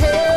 tell